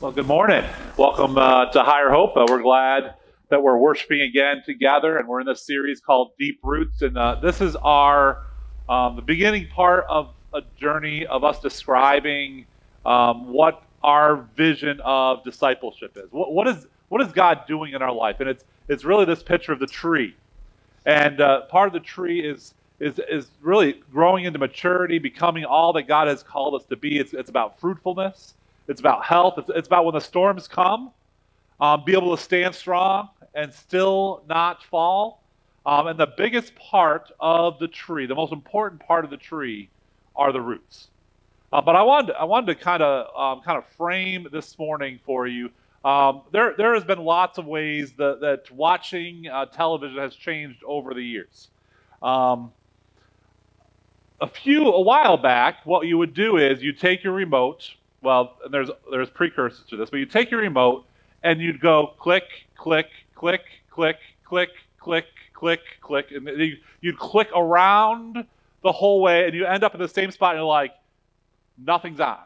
Well, good morning. Welcome uh, to Higher Hope. Uh, we're glad that we're worshiping again together, and we're in this series called Deep Roots. And uh, this is our um, the beginning part of a journey of us describing um, what our vision of discipleship is. What, what is what is God doing in our life? And it's it's really this picture of the tree, and uh, part of the tree is is is really growing into maturity, becoming all that God has called us to be. It's it's about fruitfulness. It's about health. It's, it's about when the storms come, um, be able to stand strong and still not fall. Um, and the biggest part of the tree, the most important part of the tree, are the roots. Uh, but I wanted, I wanted to kind of um, kind of frame this morning for you. Um, there, there has been lots of ways that, that watching uh, television has changed over the years. Um, a few, a while back, what you would do is you take your remote well, there's there's precursors to this, but you take your remote and you'd go click, click, click, click, click, click, click, click, and you'd click around the whole way, and you end up in the same spot, and you're like, nothing's on.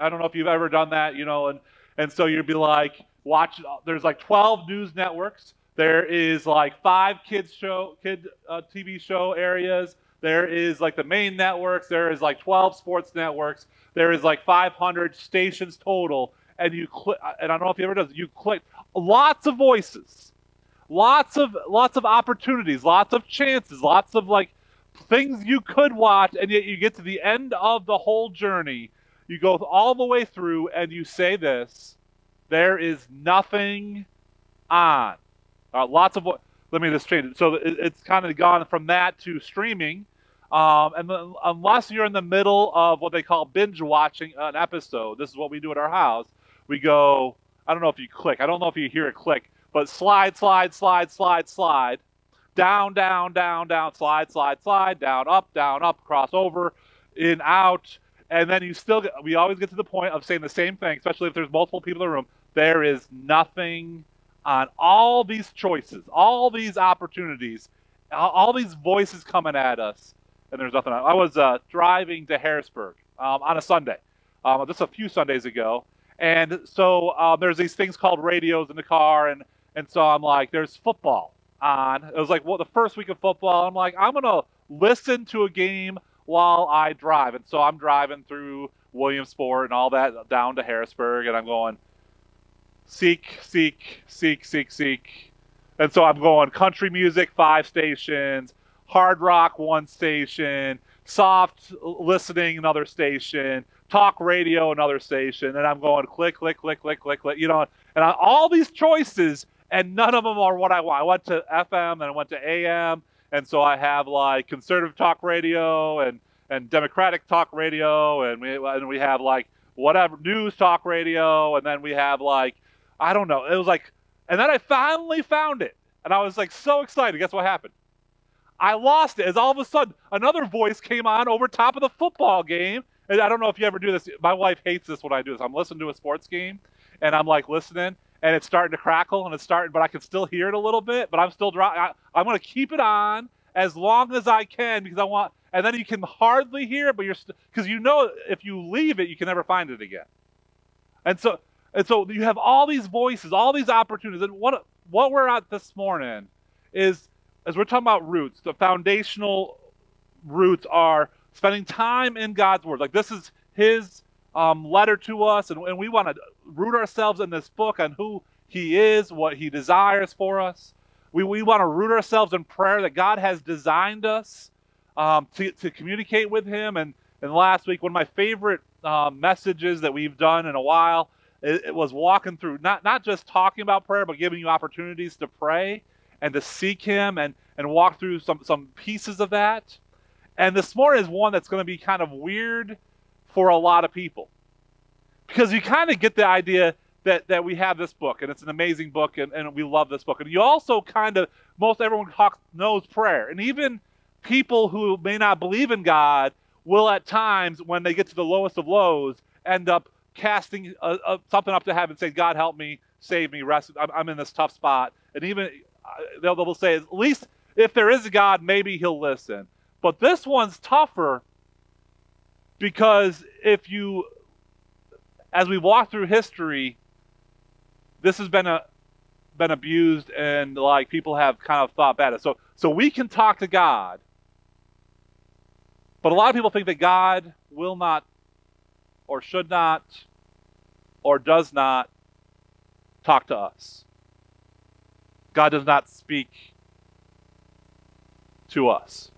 I don't know if you've ever done that, you know, and and so you'd be like, watch. There's like 12 news networks. There is like five kids show, kid uh, TV show areas. There is like the main networks. There is like 12 sports networks. There is like 500 stations total. And you click, and I don't know if you ever does. You click lots of voices, lots of lots of opportunities, lots of chances, lots of like things you could watch, and yet you get to the end of the whole journey. You go all the way through, and you say this: there is nothing on. Uh, lots of let me just change it. So it, it's kind of gone from that to streaming um, and the, unless you're in the middle of what they call binge watching an episode, this is what we do at our house. We go, I don't know if you click, I don't know if you hear a click, but slide, slide, slide, slide, slide, down, down, down, down, slide, slide, slide, down, up, down, up, cross over, in, out. And then you still get, we always get to the point of saying the same thing, especially if there's multiple people in the room. There is nothing on all these choices, all these opportunities, all these voices coming at us and there's nothing. I was uh, driving to Harrisburg um, on a Sunday, um, just a few Sundays ago, and so uh, there's these things called radios in the car, and and so I'm like, there's football on. It was like well, the first week of football. I'm like, I'm gonna listen to a game while I drive, and so I'm driving through Williamsport and all that down to Harrisburg, and I'm going, seek, seek, seek, seek, seek. And so I'm going country music, five stations, hard rock one station, soft listening another station, talk radio another station, and I'm going click, click, click, click, click, click, you know, and I, all these choices, and none of them are what I want. I went to FM and I went to AM, and so I have like conservative talk radio and and Democratic talk radio, and we and we have like whatever news talk radio, and then we have like I don't know. It was like, and then I finally found it, and I was like so excited. Guess what happened? I lost it as all of a sudden another voice came on over top of the football game. And I don't know if you ever do this. My wife hates this when I do this. I'm listening to a sports game and I'm like listening and it's starting to crackle and it's starting, but I can still hear it a little bit. But I'm still driving. I'm going to keep it on as long as I can because I want, and then you can hardly hear it, but you're because you know if you leave it, you can never find it again. And so, and so you have all these voices, all these opportunities, and what what we're at this morning is as we're talking about roots, the foundational roots are spending time in God's Word. Like this is His um, letter to us, and, and we want to root ourselves in this book on who He is, what He desires for us. We, we want to root ourselves in prayer that God has designed us um, to, to communicate with Him. And, and last week, one of my favorite um, messages that we've done in a while, it, it was walking through, not, not just talking about prayer, but giving you opportunities to pray and to seek Him and, and walk through some, some pieces of that. And this morning is one that's going to be kind of weird for a lot of people. Because you kind of get the idea that, that we have this book, and it's an amazing book, and, and we love this book. And you also kind of, most everyone talks, knows prayer. And even people who may not believe in God will at times, when they get to the lowest of lows, end up casting a, a, something up to heaven, and say, God help me, save me, rest. I'm, I'm in this tough spot. And even they'll, they'll say, at least if there is a God, maybe he'll listen. But this one's tougher because if you, as we walk through history, this has been a been abused and like people have kind of thought bad. So so we can talk to God, but a lot of people think that God will not, or should not, or does not talk to us. God does not speak to us.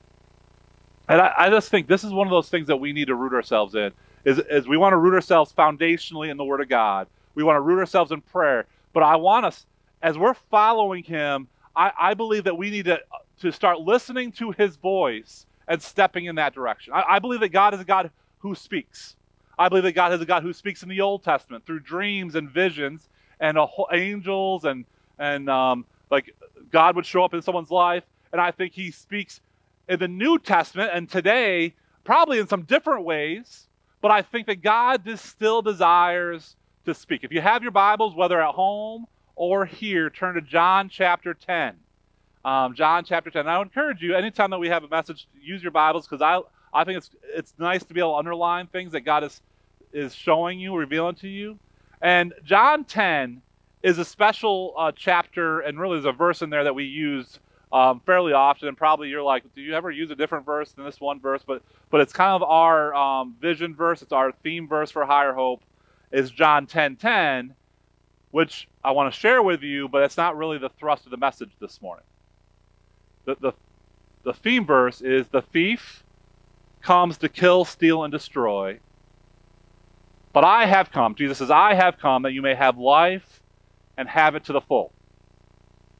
And I, I, just think this is one of those things that we need to root ourselves in. Is, is we want to root ourselves foundationally in the Word of God. We want to root ourselves in prayer. But I want us, as we're following Him, I, I believe that we need to, to start listening to His voice and stepping in that direction. I, I believe that God is a God who speaks. I believe that God is a God who speaks in the Old Testament through dreams and visions and angels and and um, like God would show up in someone's life. And I think He speaks in the New Testament and today, probably in some different ways. But I think that God still desires to speak. If you have your Bibles, whether at home or here, turn to John chapter 10. Um, John chapter 10. And I would encourage you, anytime that we have a message, use your Bibles because I, I think it's, it's nice to be able to underline things that God is, is showing you, revealing to you. And John 10 is a special uh, chapter, and really there's a verse in there that we use um, fairly often. And probably you're like, do you ever use a different verse than this one verse? But but it's kind of our um, vision verse. It's our theme verse for Higher Hope. Is John 10:10, 10, which I want to share with you, but it's not really the thrust of the message this morning the, the, the theme verse is the thief comes to kill, steal, and destroy. But I have come, Jesus says, I have come that you may have life and have it to the full.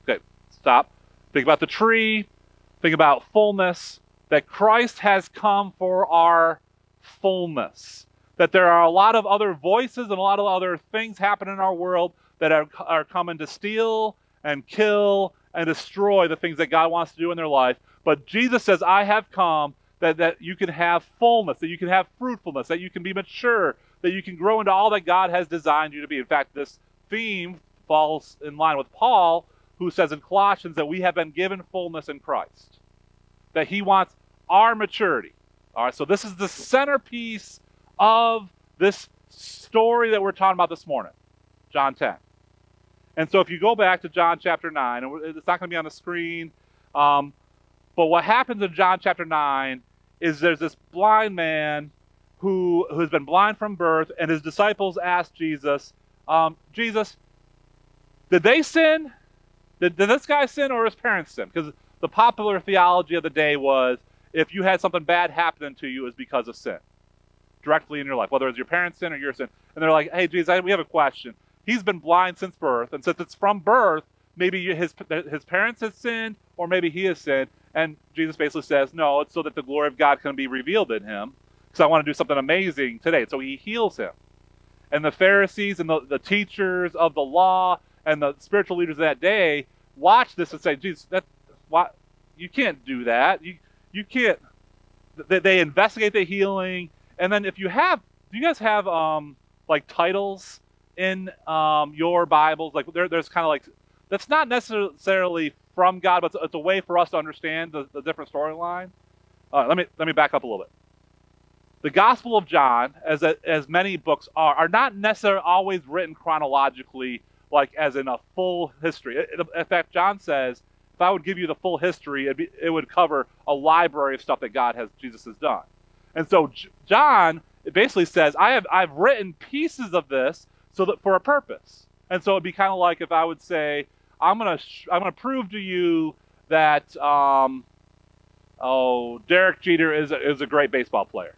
Okay, stop. Think about the tree. Think about fullness. That Christ has come for our fullness. That there are a lot of other voices and a lot of other things happening in our world that are, are coming to steal and kill and destroy the things that God wants to do in their life. But Jesus says, I have come that, that you can have fullness, that you can have fruitfulness, that you can be mature, that you can grow into all that God has designed you to be. In fact, this theme falls in line with Paul, who says in Colossians that we have been given fullness in Christ, that he wants our maturity. All right, so this is the centerpiece of this story that we're talking about this morning, John 10. And so if you go back to John chapter 9, and it's not going to be on the screen, um, but what happens in John chapter 9 is there's this blind man who, who has been blind from birth, and his disciples ask Jesus, um, Jesus, did they sin? Did, did this guy sin or his parents sin? Because the popular theology of the day was if you had something bad happening to you, it was because of sin directly in your life, whether it's your parents' sin or your sin. And they're like, hey, Jesus, we have a question he's been blind since birth, and since it's from birth, maybe his his parents have sinned, or maybe he has sinned. And Jesus basically says, no, it's so that the glory of God can be revealed in him, because I want to do something amazing today. So he heals him. And the Pharisees and the, the teachers of the law and the spiritual leaders of that day watch this and say, Jesus, that why you can't do that. You you can't. They, they investigate the healing, and then if you have, do you guys have um like titles in um, your Bibles. Like there, there's kind of like that's not necessarily from God, but it's, it's, a way for us to understand the, the different storyline. Uh, let me let me back up a little bit. The Gospel of John, as as many books are, are not necessarily always written chronologically, like as in a full history. In fact, John says, if I would give you the full history, be, it would cover a library of stuff that God has Jesus has done. And so J- John basically says, I have I've written pieces of this so that for a purpose. And so it'd be kind of like if I would say, I'm gonna I'm gonna prove to you that um, oh Derek Jeter is a, is a great baseball player.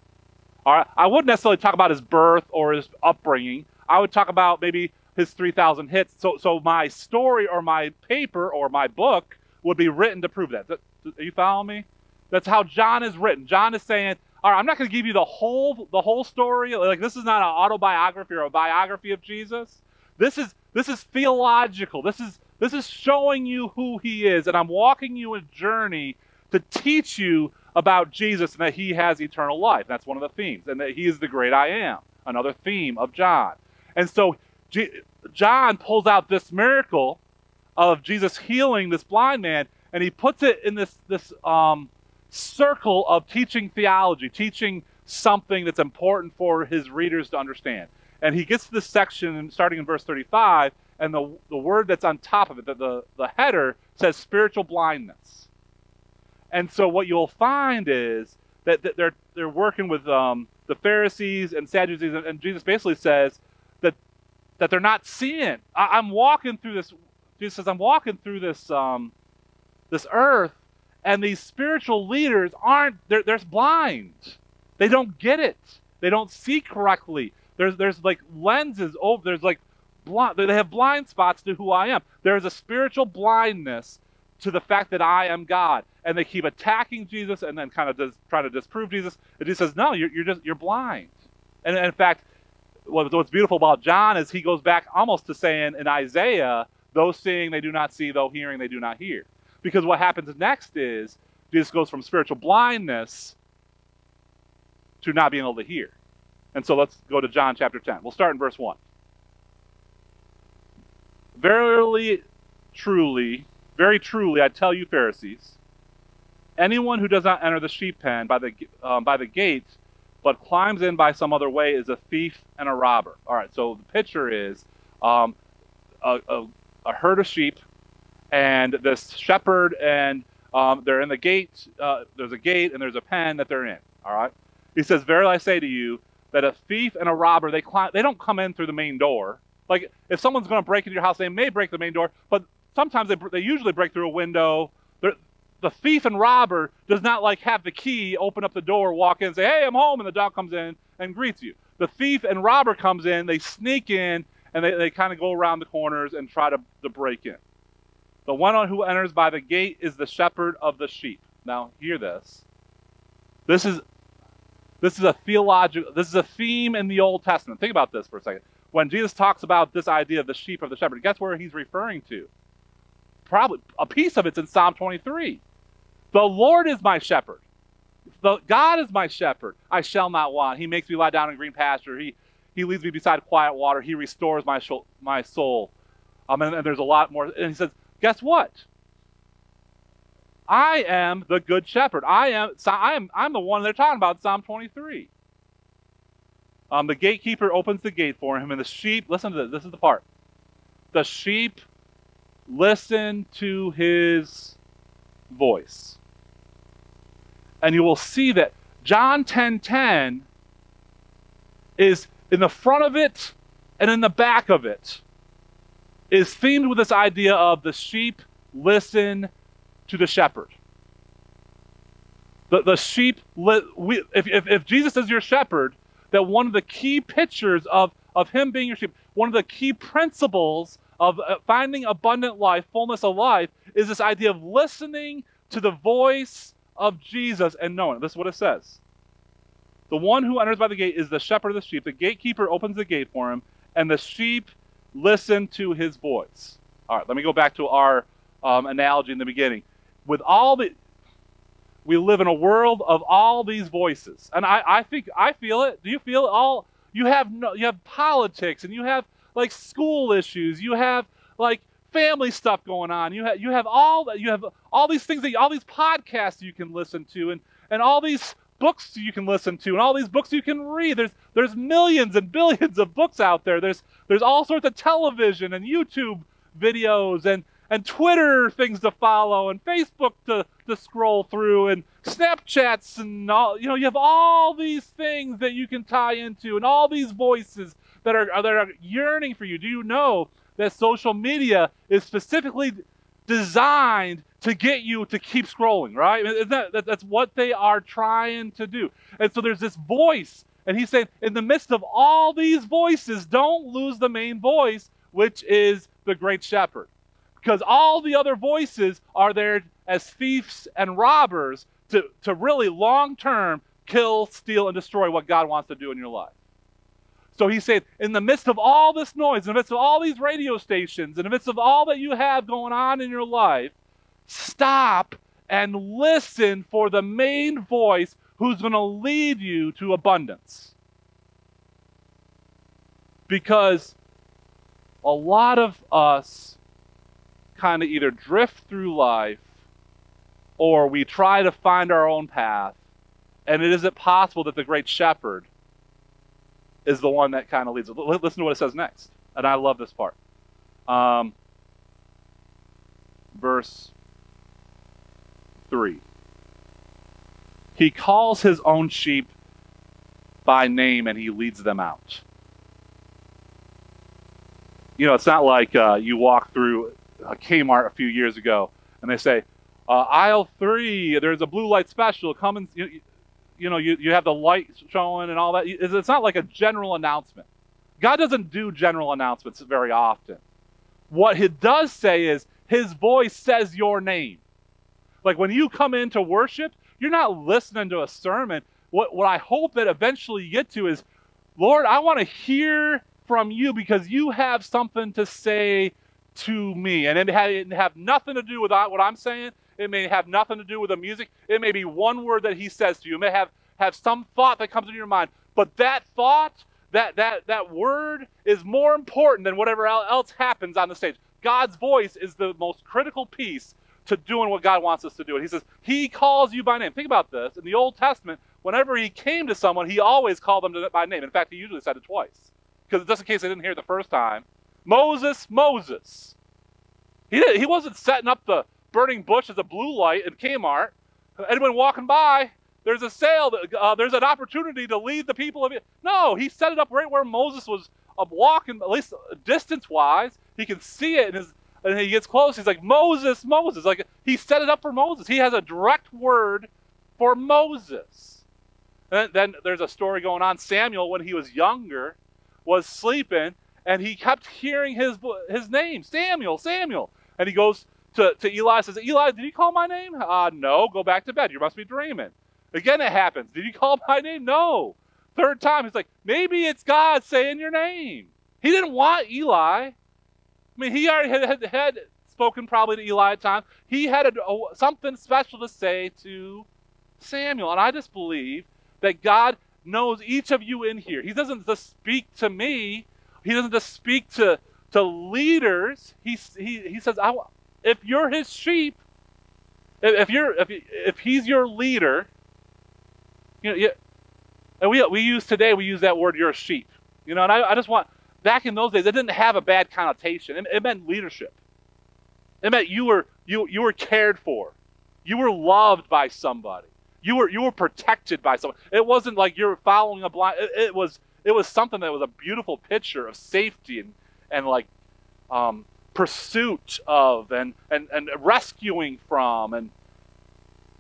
All right, I wouldn't necessarily talk about his birth or his upbringing. I would talk about maybe his 3,000 hits. So so my story or my paper or my book would be written to prove that. Are you following me? That's how John is written. John is saying, all right, I'm not going to give you the whole the whole story. Like this is not an autobiography or a biography of Jesus. This is this is theological. This is this is showing you who he is, and I'm walking you a journey to teach you about Jesus and that he has eternal life. That's one of the themes, and that he is the great I am. Another theme of John. And so John pulls out this miracle of Jesus healing this blind man, and he puts it in this this um, circle of teaching theology, teaching something that's important for his readers to understand. And he gets to this section starting in verse 35, and the, the word that's on top of it, the, the, the header, says spiritual blindness. And so what you'll find is that, that they're, they're working with um, the Pharisees and Sadducees, and, and, Jesus basically says that, they're not seeing. I, am walking through this, Jesus says, I'm walking through this, um, this earth, and these spiritual leaders aren't, they're, they're blind. They don't get it. They don't see correctly. There's, there's like lenses over, there's like blind, they have blind spots to who I am. There is a spiritual blindness to the fact that I am God. And they keep attacking Jesus and then kind of dis, trying to disprove Jesus. And he says, no, you're, you're just, you're blind. And, and in fact, what's beautiful about John is he goes back almost to saying in Isaiah, those seeing they do not see, though hearing they do not hear. Because what happens next is Jesus goes from spiritual blindness to not being able to hear. And so let's go to John chapter 10. We'll start in verse 1. Verily, truly, very truly, I tell you, Pharisees, anyone who does not enter the sheep pen by the, um, by the gate, but climbs in by some other way, is a thief and a robber. All right, so the picture is um, a, a, a, herd of sheep, and this shepherd, and um, they're in the gate. Uh, there's a gate, and there's a pen that they're in. All right. He says, "Verily I say to you, that a thief and a robber they climb, they don't come in through the main door. Like if someone's going to break into your house, they may break the main door, but sometimes they, they usually break through a window. The thief and robber does not like have the key, open up the door, walk in, say, "Hey, I'm home," and the dog comes in and greets you. The thief and robber comes in, they sneak in, and they, they kind of go around the corners and try to, to break in. The one who enters by the gate is the shepherd of the sheep. Now, hear this. This is this is a theological this is a theme in the Old Testament. Think about this for a second when Jesus talks about this idea of the sheep of the shepherd, guess where he's referring to? Probably a piece of it's in Psalm 23. The Lord is my shepherd. The God is my shepherd. I shall not want. He makes me lie down in green pasture. He he leads me beside quiet water. He restores my my soul. Um, and, and there's a lot more. And he says, guess what? I am the good shepherd. I am. I am. I'm the one they're talking about. Psalm 23. Um, the gatekeeper opens the gate for him, and the sheep, listen to this, this is the part. The sheep listen to his voice. And you will see that John 10:10 10, 10 is in the front of it and in the back of it is themed with this idea of the sheep listen to the shepherd. The, the sheep, we, if, if, if Jesus is your shepherd, that one of the key pictures of, of Him being your sheep, one of the key principles of uh, finding abundant life, fullness of life, is this idea of listening to the voice of Jesus and knowing. This is what it says. The one who enters by the gate is the shepherd of the sheep. The gatekeeper opens the gate for him, and the sheep listen to his voice. All right, let me go back to our um, analogy in the beginning. With all the, we live in a world of all these voices. And I, I think I feel it. Do you feel it all? You have no, you have politics and you have like school issues. You have like family stuff going on. You have you have all you have all these things that you, all these podcasts you can listen to and and all these books you can listen to and all these books you can read. There's there's millions and billions of books out there. There's there's all sorts of television and YouTube videos and and Twitter things to follow and Facebook to, to scroll through and Snapchats and all you know, you have all these things that you can tie into and all these voices that are that are yearning for you. Do you know that social media is specifically designed to get you to keep scrolling, right? That, that's what they are trying to do. And so there's this voice, and he's saying, in the midst of all these voices, don't lose the main voice, which is the great shepherd because all the other voices are there as thieves and robbers to, to really long term kill, steal, and destroy what God wants to do in your life. So he said, in the midst of all this noise, in the midst of all these radio stations, in the midst of all that you have going on in your life, stop and listen for the main voice who's going to lead you to abundance. Because a lot of us kind of either drift through life or we try to find our own path. And it isn't possible that the great shepherd is the one that kind of leads. Listen to what it says next. And I love this part. Um, verse 3. He calls his own sheep by name and he leads them out. You know, it's not like uh, you walk through a Kmart a few years ago and they say, uh, aisle three, there's a blue light special. Come and, you, you know, you, you have the light showing and all that. It's not like a general announcement. God doesn't do general announcements very often. What he does say is his voice says your name. Like when you come into worship, you're not listening to a sermon. What, what I hope that eventually you get to is, Lord, I want to hear from you because you have something to say to me. And it have nothing to do with what I'm saying. It may have nothing to do with the music. It may be one word that he says to you. It may have, have some thought that comes into your mind. But that thought, that, that, that word is more important than whatever else happens on the stage. God's voice is the most critical piece to doing what God wants us to do. And he says, He calls you by name. Think about this. In the Old Testament, whenever he came to someone, he always called them by name. In fact, he usually said it twice. Because just in case they didn't hear it the first time, Moses, Moses. He, did, he wasn't setting up the burning bush as a blue light in Kmart. Anyone walking by, there's a sale, uh, there's an opportunity to lead the people of it. No, he set it up right where Moses was uh, walking, at least distance wise. He can see it, and, his, and he gets close. He's like, Moses, Moses. Like, he set it up for Moses. He has a direct word for Moses. And then there's a story going on. Samuel, when he was younger, was sleeping, and he kept hearing his his name, Samuel, Samuel. And he goes to, to Eli, says, Eli, did you call my name? Uh, no, go back to bed. You must be dreaming. Again, it happens. Did you call my name? No. Third time, he's like, maybe it's God saying your name. He didn't want Eli. I mean, he already had, had, had spoken probably to Eli at times. He had a, a, something special to say to Samuel. And I just believe that God knows each of you in here. He doesn't just speak to me. He doesn't just speak to, to leaders. He, he, he says, I, if you're his sheep, if you're if if he's your leader, you know, and we we use today we use that word you're a sheep, you know, and I, I just want back in those days it didn't have a bad connotation. It, it meant leadership. It meant you were you you were cared for, you were loved by somebody, you were you were protected by someone. It wasn't like you're following a blind. It, it was it was something that was a beautiful picture of safety and and like um, pursuit of and, and, and rescuing from. And,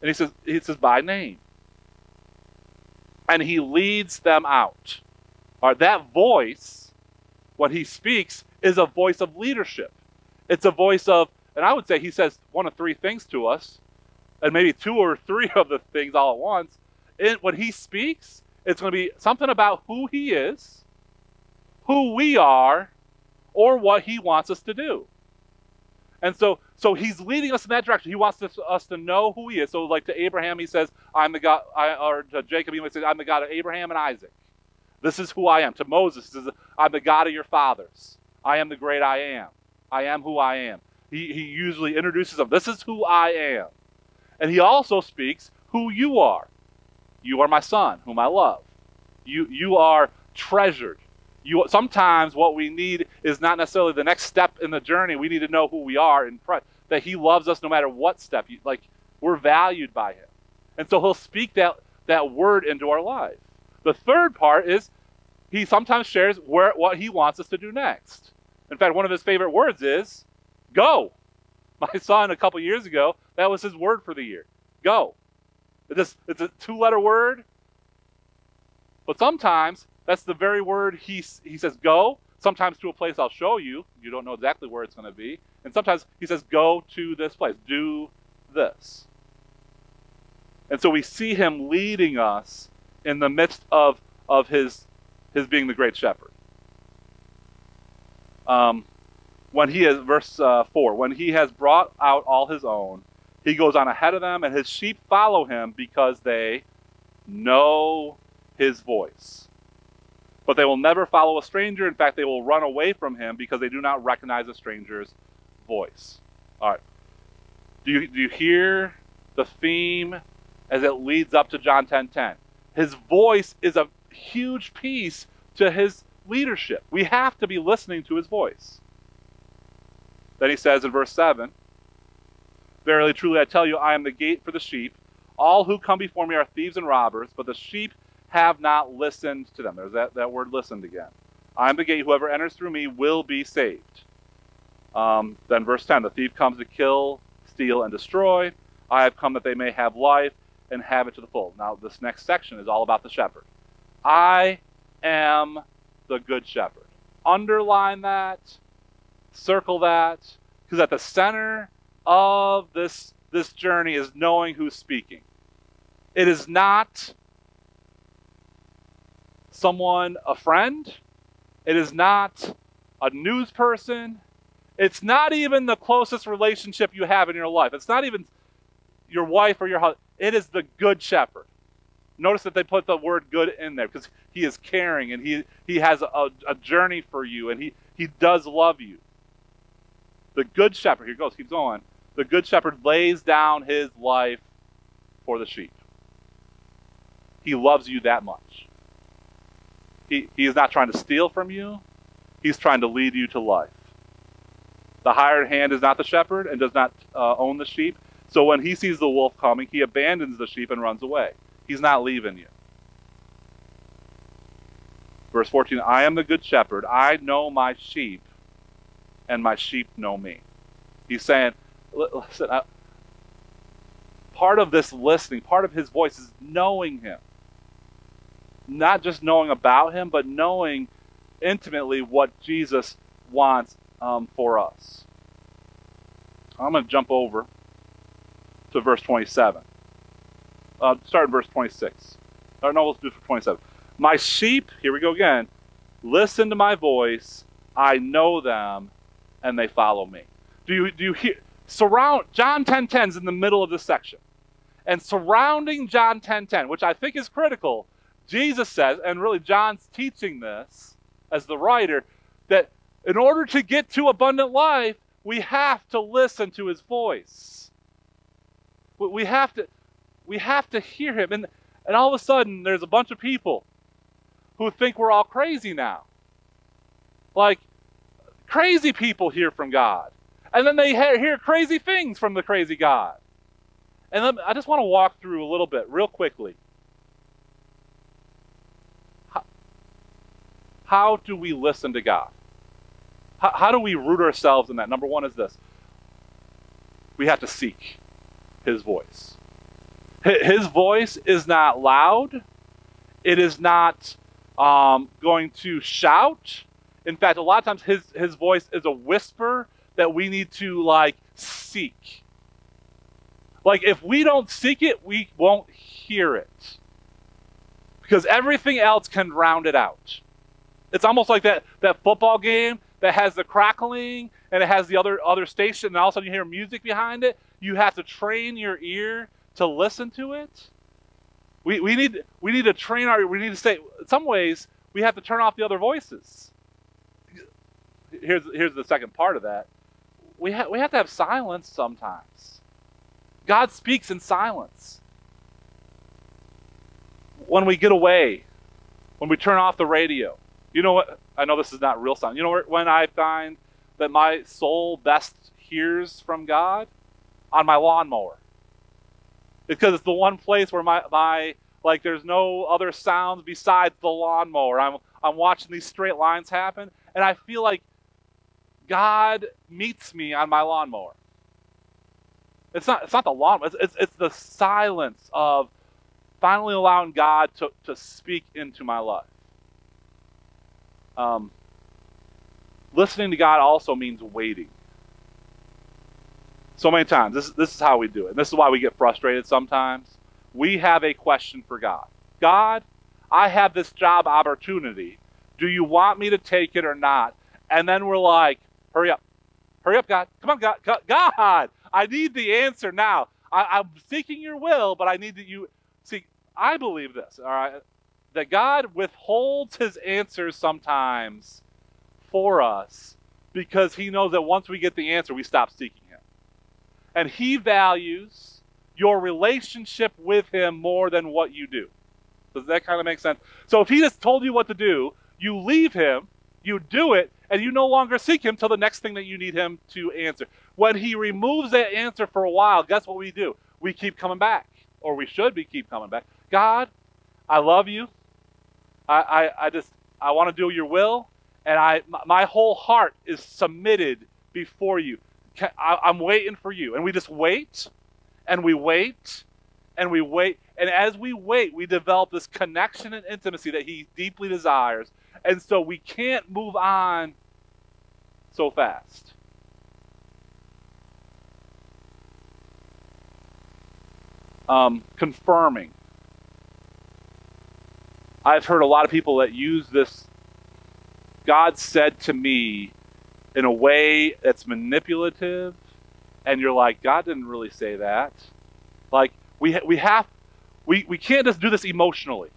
and he says, he says, by name. And he leads them out. Or that voice, when he speaks, is a voice of leadership. It's a voice of, and I would say he says one of three things to us, and maybe two or three of the things all at once. It, when he speaks, it's going to be something about who he is, who we are, or what he wants us to do. And so, so he's leading us in that direction. He wants us, us to know who he is. So, like to Abraham, he says, "I'm the God," I, or to Jacob, he says, "I'm the God of Abraham and Isaac." This is who I am. To Moses, he says, "I'm the God of your fathers. I am the great I am. I am who I am." He, he usually introduces them. This is who I am, and he also speaks who you are. You are my son, whom I love. You you are treasured you sometimes what we need is not necessarily the next step in the journey. We need to know who we are in Christ. That He loves us no matter what step. You, Like we're valued by Him, and so He'll speak that that word into our lives. The third part is He sometimes shares where what He wants us to do next. In fact, one of His favorite words is "go." My son a couple years ago, that was his word for the year. Go. It's, it's a two-letter word, but sometimes that's the very word he, he says, go. Sometimes to a place I'll show you. You don't know exactly where it's going to be. And sometimes he says, go to this place. Do this. And so we see him leading us in the midst of, of his, his being the great shepherd. Um, when he is, verse uh, 4, when he has brought out all his own, he goes on ahead of them, and his sheep follow him because they know his voice. But they will never follow a stranger. In fact, they will run away from him because they do not recognize a stranger's voice. All right. Do you, do you hear the theme as it leads up to John 10:10? 10, 10? His voice is a huge piece to his leadership. We have to be listening to his voice. Then he says in verse 7 Verily, truly, I tell you, I am the gate for the sheep. All who come before me are thieves and robbers, but the sheep have not listened to them. There's that, that word listened again. I am the gate. Whoever enters through me will be saved. Um, then verse 10 The thief comes to kill, steal, and destroy. I have come that they may have life and have it to the full. Now, this next section is all about the shepherd. I am the good shepherd. Underline that, circle that, because at the center of this, this journey is knowing who's speaking. It is not someone, a friend. It is not a news person. It's not even the closest relationship you have in your life. It's not even your wife or your husband. It is the good shepherd. Notice that they put the word good in there because he is caring and he, he has a, a journey for you and he, he does love you. The good shepherd, here goes, keeps going. The good shepherd lays down his life for the sheep. He loves you that much. He, he is not trying to steal from you, he's trying to lead you to life. The hired hand is not the shepherd and does not uh, own the sheep. So when he sees the wolf coming, he abandons the sheep and runs away. He's not leaving you. Verse 14 I am the good shepherd. I know my sheep, and my sheep know me. He's saying, listen, I, part of this listening, part of his voice is knowing him. Not just knowing about him, but knowing intimately what Jesus wants um, for us. I'm going to jump over to verse 27. Uh, start in verse 26. Or no, let's do for 27. My sheep, here we go again, listen to my voice. I know them, and they follow me. Do you do you hear? Surround John 10:10 10, is in the middle of this section, and surrounding John 10:10, 10, which I think is critical. Jesus says, and really John's teaching this as the writer, that in order to get to abundant life, we have to listen to his voice. We have to, we have to hear him. And, and all of a sudden, there's a bunch of people who think we're all crazy now. Like, crazy people hear from God. And then they hear crazy things from the crazy God. And I just want to walk through a little bit, real quickly. How do we listen to God? How, how do we root ourselves in that? Number one is this we have to seek His voice. His voice is not loud, it is not um, going to shout. In fact, a lot of times his, his voice is a whisper that we need to like seek. Like if we don't seek it, we won't hear it. Because everything else can round it out. It's almost like that, that football game that has the crackling and it has the other other station and all of a sudden you hear music behind it. You have to train your ear to listen to it. We, we need we need to train our we need to say in some ways we have to turn off the other voices. Here's here's the second part of that. We have we have to have silence sometimes. God speaks in silence. When we get away when we turn off the radio you know what I know this is not real sound. You know when I find that my soul best hears from God? On my lawnmower. Because it's the one place where my, my like there's no other sounds besides the lawnmower. I'm I'm watching these straight lines happen, and I feel like God meets me on my lawnmower. It's not it's not the lawnmower. It's, it's, it's the silence of finally allowing God to, to speak into my life. Um, listening to God also means waiting. So many times, this, this is how we do it. And this is why we get frustrated sometimes. We have a question for God God, I have this job opportunity. Do you want me to take it or not? And then we're like, hurry up. Hurry up, God. Come on, God. God, I need the answer now. I, am seeking your will, but I need that you see. I believe this, all right? That God withholds his answers sometimes for us because he knows that once we get the answer, we stop seeking him. And he values your relationship with him more than what you do. Does that kind of make sense? So if he just told you what to do, you leave him, you do it, and you no longer seek him till the next thing that you need him to answer. When he removes that answer for a while, guess what we do? We keep coming back, or we should be keep coming back. God, I love you. I, I, I just I want to do your will, and I my whole heart is submitted before you. I, I'm waiting for you, and we just wait, and we wait, and we wait, and as we wait, we develop this connection and intimacy that He deeply desires, and so we can't move on so fast. Um, confirming. I've heard a lot of people that use this God said to me in a way that's manipulative and you're like God didn't really say that. Like we we have we we can't just do this emotionally.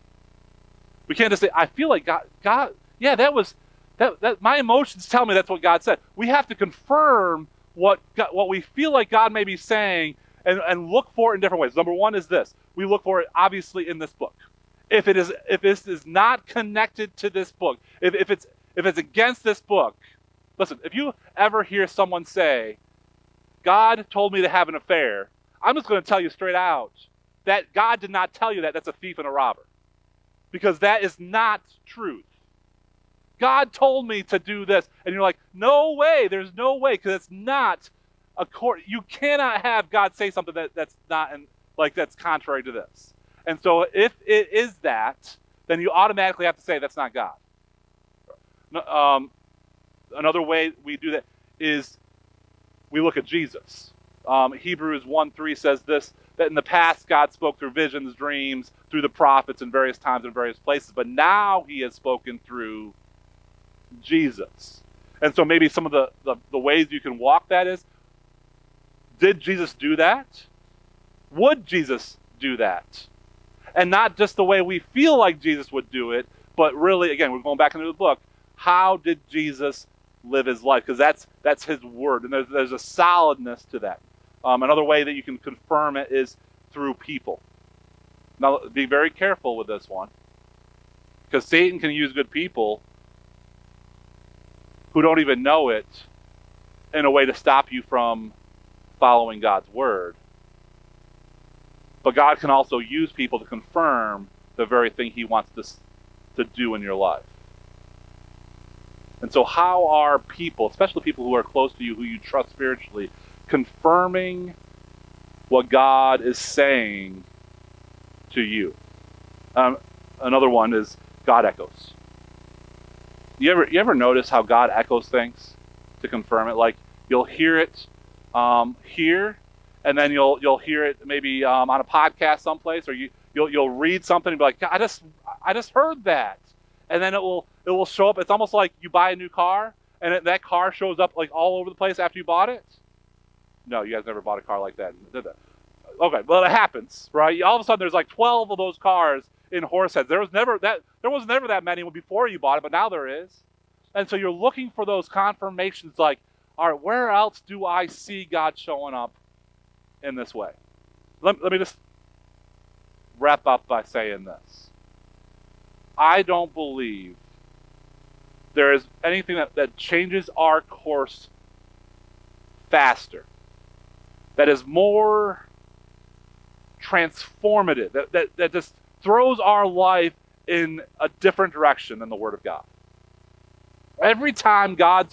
We can't just say I feel like God God yeah that was that, that my emotions tell me that's what God said. We have to confirm what God, what we feel like God may be saying and, and look for it in different ways. Number one is this. We look for it obviously in this book. If it is if this is not connected to this book, if, if it's if it's against this book, listen, if you ever hear someone say, God told me to have an affair, I'm just going to tell you straight out that God did not tell you that that's a thief and a robber. Because that is not truth. God told me to do this. And you're like, no way, there's no way, because it's not a court. You cannot have God say something that, that's not in, like that's contrary to this. And so if it is that, then you automatically have to say that's not God. Um, another way we do that is we look at Jesus. Um, Hebrews 1 3 says this that in the past God spoke through visions, dreams, through the prophets in various times and various places, but now he has spoken through Jesus. And so maybe some of the, the, the ways you can walk that is did Jesus do that? Would Jesus do that? And not just the way we feel like Jesus would do it, but really, again, we're going back into the book. How did Jesus live his life? Because that's that's his word, and there's, there's a solidness to that. Um, another way that you can confirm it is through people. Now, be very careful with this one, because Satan can use good people who don't even know it in a way to stop you from following God's word. But God can also use people to confirm the very thing He wants to, to do in your life. And so, how are people, especially people who are close to you, who you trust spiritually, confirming what God is saying to you? Um, another one is God echoes. You ever you ever notice how God echoes things to confirm it? Like you'll hear it um, here, and then you'll you'll hear it maybe um, on a podcast someplace, or you you'll you'll read something and be like, I just I just heard that, and then it will it will show up. It's almost like you buy a new car, and it, that car shows up like all over the place after you bought it. No, you guys never bought a car like that, did that? Okay, well it happens, right? All of a sudden, there's like 12 of those cars in Horseheads. There was never that there was never that many before you bought it, but now there is. And so you're looking for those confirmations, like, all right, where else do I see God showing up in this way? Let, let me just wrap up by saying this. I don't believe there is anything that, that changes our course faster, that is more transformative, that, that, that just throws our life in a different direction than the Word of God. Every time God,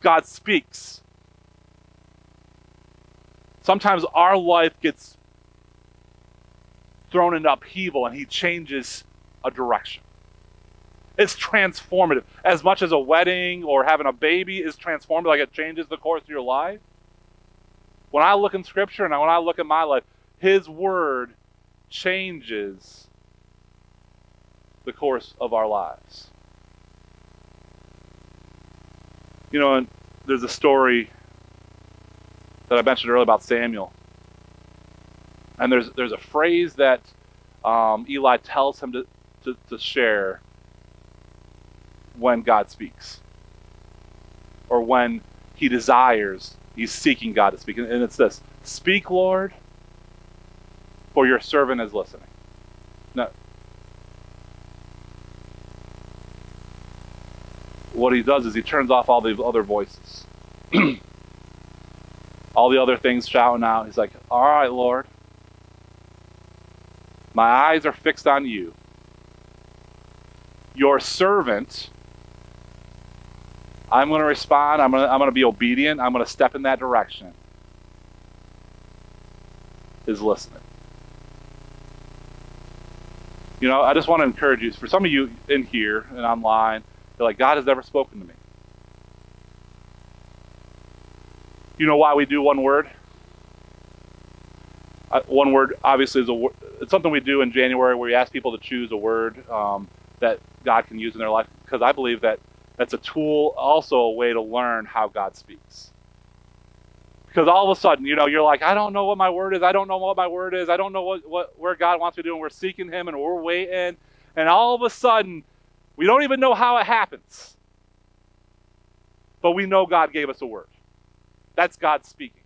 God speaks, sometimes our life gets thrown into upheaval and He changes a direction. It's transformative. As much as a wedding or having a baby is transformative, like it changes the course of your life. When I look in Scripture and when I look at my life, His Word changes the course of our lives. You know, and there's a story that I mentioned earlier about Samuel. And there's there's a phrase that um, Eli tells him to, to, to share when God speaks, or when he desires, he's seeking God to speak. And it's this Speak, Lord, for your servant is listening. Now, what he does is he turns off all the other voices. all the other things shouting out. He's like, All right, Lord. My eyes are fixed on you. Your servant, I'm going to respond. I'm going to, I'm going to be obedient. I'm going to step in that direction. Is listening. You know, I just want to encourage you. For some of you in here and online, you're like, God has never spoken to me. You know why we do one word? Uh, one word, obviously, is a it's something we do in January where we ask people to choose a word um, that God can use in their life because I believe that that's a tool, also a way to learn how God speaks. Because all of a sudden, you know, you're like, I don't know what my word is. I don't know what my word is. I don't know what, what where God wants me to do. And we're seeking Him and we're waiting. And all of a sudden, we don't even know how it happens. But we know God gave us a word. That's God speaking.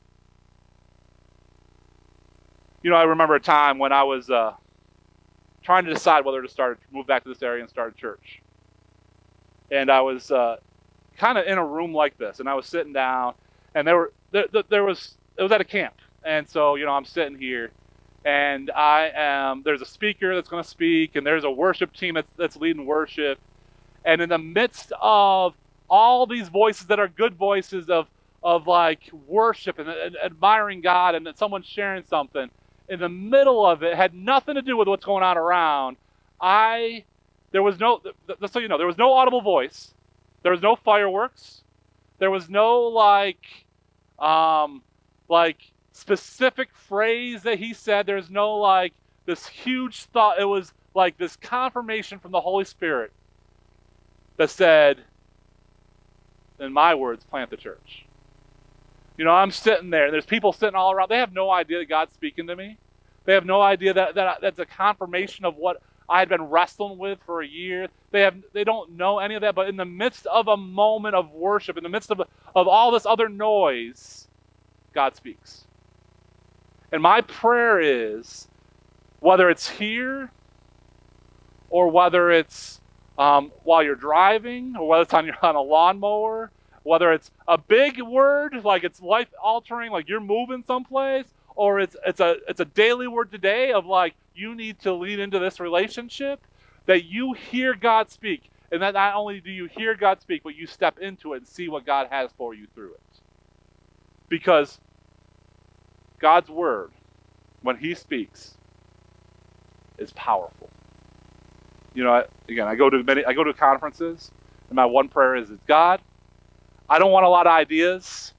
You know, I remember a time when I was uh, trying to decide whether to start, move back to this area and start a church. And I was uh, kind of in a room like this, and I was sitting down, and there were there, there was it was at a camp, and so you know I'm sitting here, and I am there's a speaker that's going to speak, and there's a worship team that's, that's leading worship, and in the midst of all these voices that are good voices of of like worship and, and admiring God and someone sharing something in the middle of it had nothing to do with what's going on around. I there was no so you know there was no audible voice, there was no fireworks, there was no like um like specific phrase that he said. There's no like this huge thought. It was like this confirmation from the Holy Spirit that said, in my words, plant the church. You know, I'm sitting there, and there's people sitting all around. They have no idea that God's speaking to me. They have no idea that, that that's a confirmation of what I had been wrestling with for a year. They have they don't know any of that. But in the midst of a moment of worship, in the midst of of all this other noise, God speaks. And my prayer is, whether it's here or whether it's um, while you're driving or whether it's on your on a lawnmower whether it's a big word like it's life altering like you're moving someplace or it's it's a it's a daily word today of like you need to lean into this relationship that you hear God speak. And that not only do you hear God speak but you step into it and see what God has for you through it. Because God's word when he speaks is powerful. You know again I go to many I go to conferences and my one prayer is, is God I don't want a lot of ideas.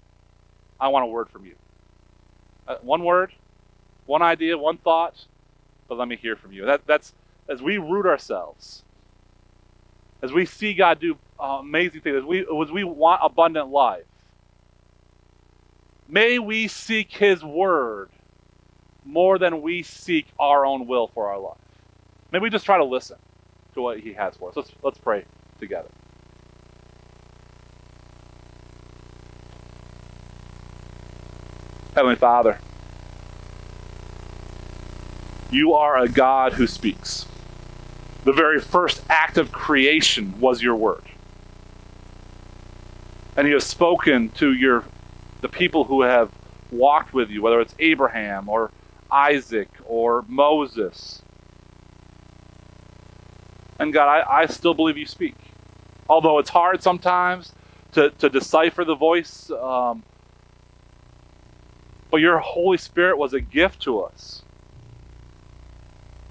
I want a word from you. Uh, one word, one idea, one thought, but let me hear from you. That, that's as we root ourselves, as we see God do uh, amazing things, as we, as we want abundant life. May we seek His word more than we seek our own will for our life. May we just try to listen to what He has for us. Let's, let's pray together. Heavenly Father, you are a God who speaks. The very first act of creation was your word. And you have spoken to your the people who have walked with you, whether it's Abraham or Isaac or Moses. And God, I, I still believe you speak. Although it's hard sometimes to, to decipher the voice um, but your Holy Spirit was a gift to us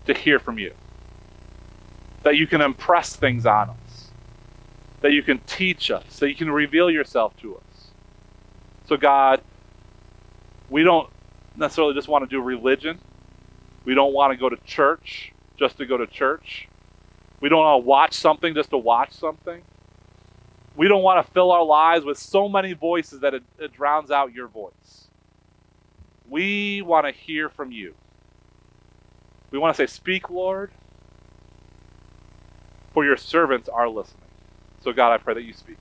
to hear from you. That you can impress things on us. That you can teach us. That you can reveal yourself to us. So, God, we don't necessarily just want to do religion. We don't want to go to church just to go to church. We don't want to watch something just to watch something. We don't want to fill our lives with so many voices that it, it drowns out your voice. We want to hear from you. We want to say, Speak, Lord, for your servants are listening. So, God, I pray that you speak.